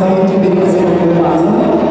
consegue de beleza e beleza.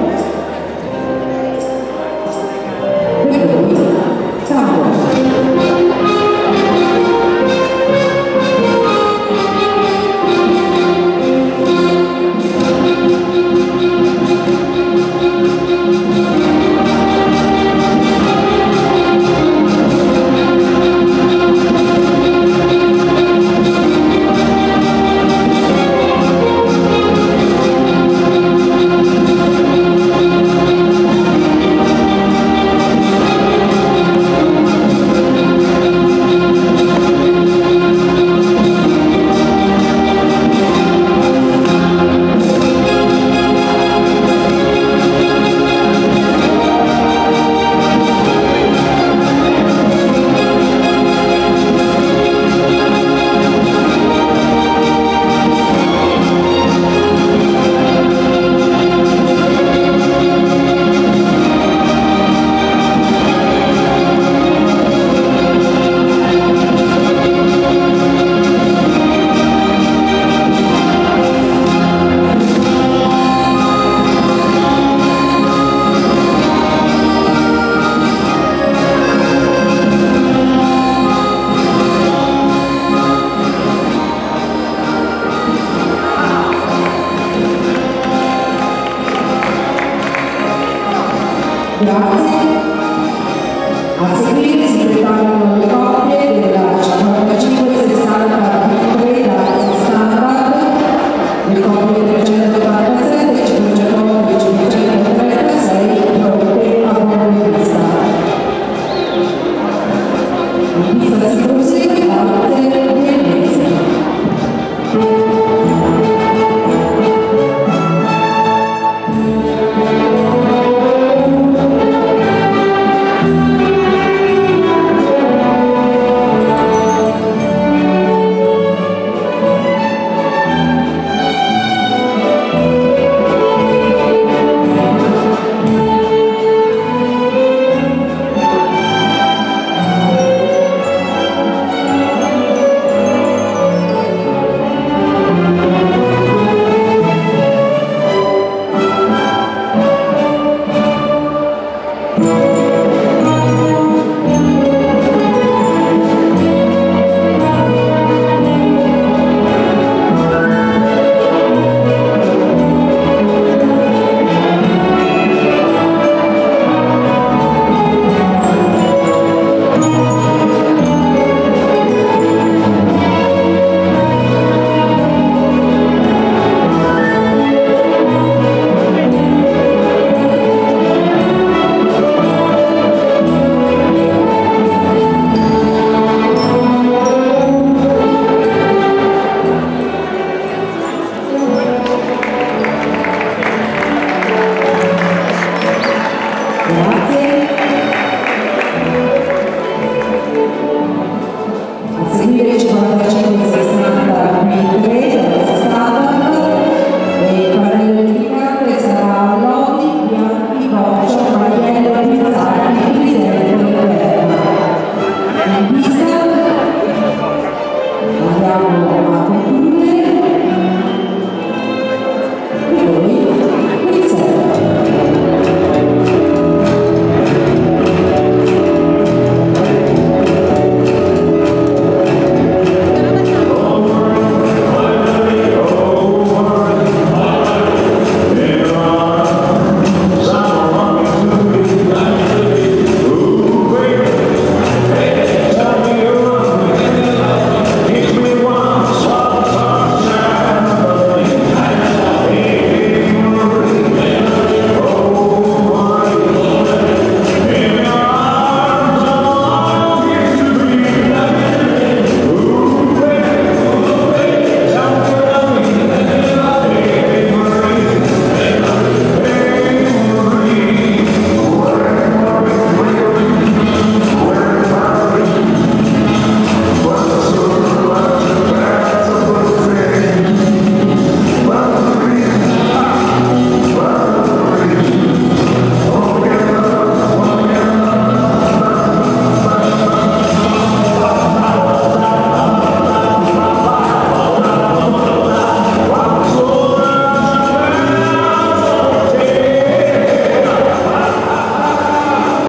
Grazie. A seguire si preparano le coppie della Wow.